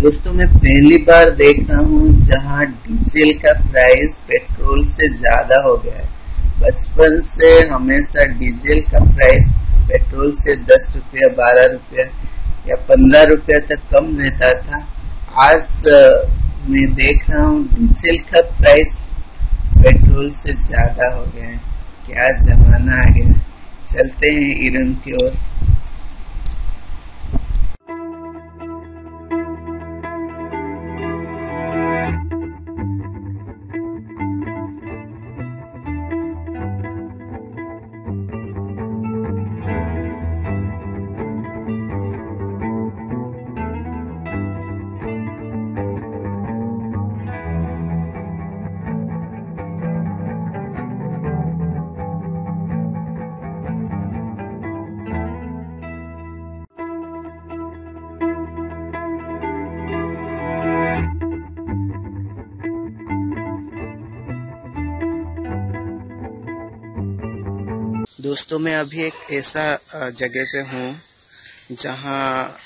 दोस्तों मैं पहली बार देख रहा हूँ जहाँ डीजल का प्राइस पेट्रोल से ज़्यादा हो गया है। बचपन से हमेशा डीजल का प्राइस पेट्रोल से दस रुपया, बारह रुपया या पंद्रह रुपया तक कम रहता था। आज मैं देख रहा हूँ डीजल का प्राइस पेट्रोल से ज़्यादा हो गया है। क्या जमाना आ गया चलते हैं ईरान की ओर। दोस्तों, मैं अभी एक ऐसा जगह पे हूँ, जहाँ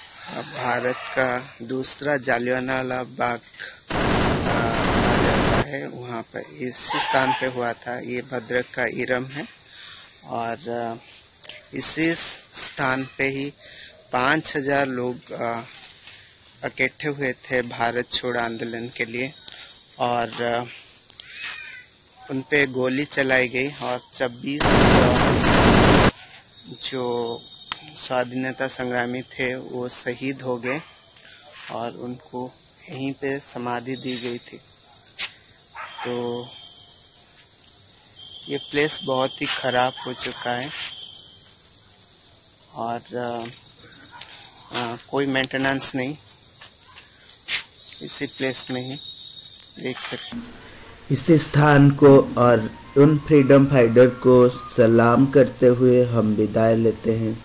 भारत का दूसरा जालियानवाला बाग कहा जाता है। वहाँ पर इस स्थान पे हुआ था। ये भद्रक का इरम है। और इसी स्थान पे ही पाँच हज़ार लोग इकट्ठे हुए थे भारत छोड़ आंदोलन के लिए। और उन पे गोली चलाई गई और 26 जो स्वाधीनता संग्रामी थे वो शहीद हो गए और उनको यहीं पे समाधि दी गई थी। तो ये प्लेस बहुत ही खराब हो चुका है और आ, आ, कोई मेंटेनेंस नहीं। इसी प्लेस में ही देख सकते इस स्थान को और उन फ्रीडम फाइटर को सलाम करते हुए हम विदाई लेते हैं।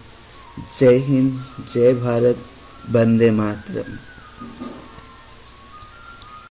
जय हिंद, जय भारत, वंदे मातरम।